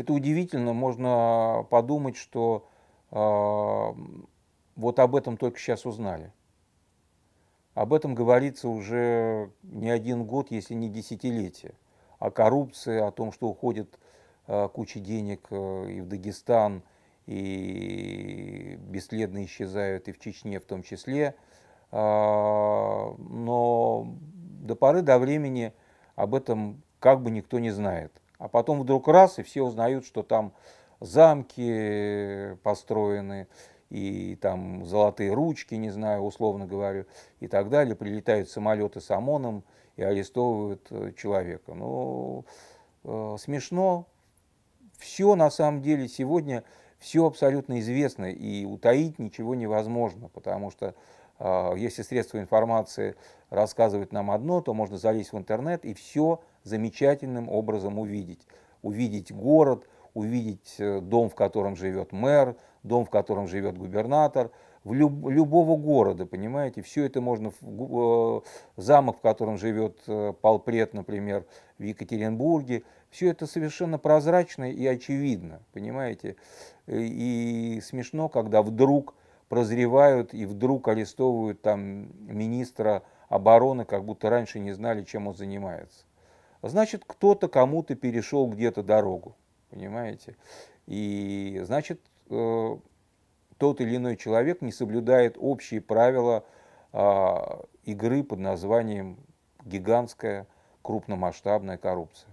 Это удивительно, можно подумать, что э, вот об этом только сейчас узнали. Об этом говорится уже не один год, если не десятилетие. О коррупции, о том, что уходит э, куча денег э, и в Дагестан, и бесследно исчезают и в Чечне в том числе. Э, но до поры до времени об этом как бы никто не знает. А потом вдруг раз, и все узнают, что там замки построены, и там золотые ручки, не знаю, условно говорю, и так далее. Прилетают самолеты с ОМОНом и арестовывают э, человека. Ну, э, смешно. Все на самом деле сегодня, все абсолютно известно, и утаить ничего невозможно, потому что э, если средства информации рассказывают нам одно, то можно залезть в интернет и все замечательным образом увидеть. Увидеть город, увидеть э, дом, в котором живет мэр, дом, в котором живет губернатор, в люб, любого города, понимаете, все это можно, в, э, замок, в котором живет э, полпред, например, в Екатеринбурге, все это совершенно прозрачно и очевидно, понимаете, и смешно, когда вдруг прозревают и вдруг арестовывают там министра обороны, как будто раньше не знали, чем он занимается. Значит, кто-то кому-то перешел где-то дорогу понимаете? И значит, э, тот или иной человек не соблюдает общие правила э, игры под названием гигантская крупномасштабная коррупция.